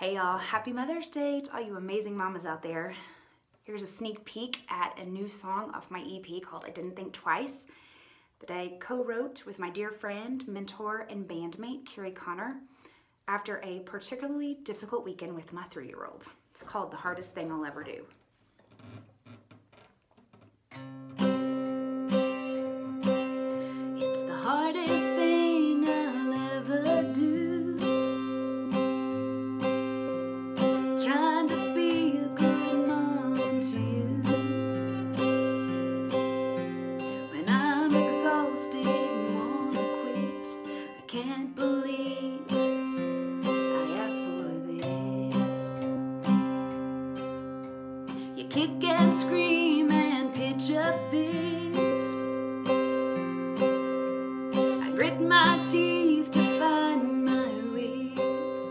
Hey y'all, happy Mother's Day to all you amazing mamas out there. Here's a sneak peek at a new song off my EP called I Didn't Think Twice that I co-wrote with my dear friend, mentor, and bandmate, Kerry Conner, after a particularly difficult weekend with my three-year-old. It's called The Hardest Thing I'll Ever Do. It's the hardest can't believe I asked for this You kick and scream and pitch a fit I grit my teeth to find my wits.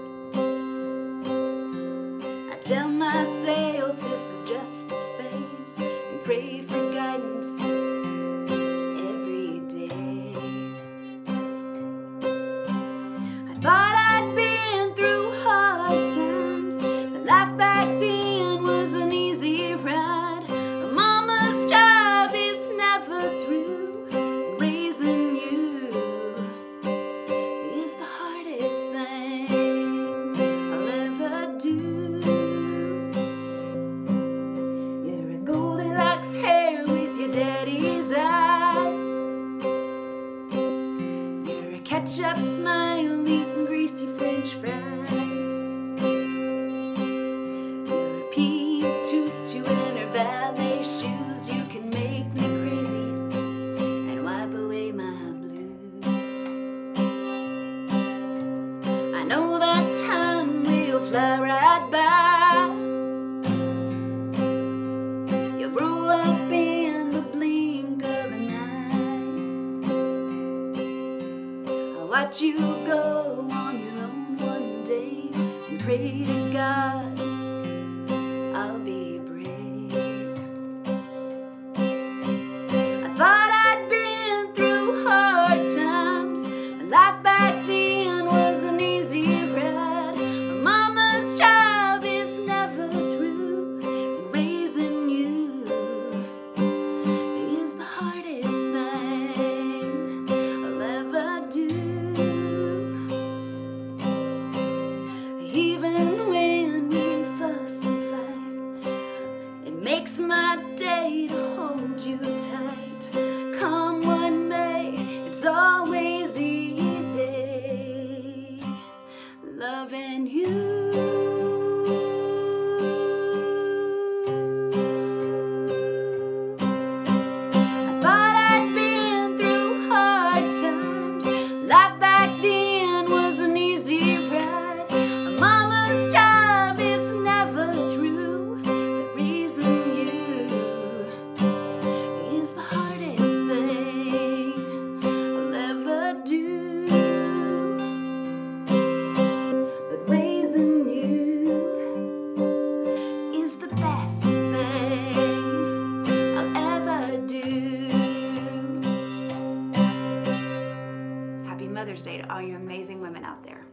I tell myself this is just eye. You go on your own one day and pray to God makes my day to hold you tight. Come what may, it's always To all you amazing women out there.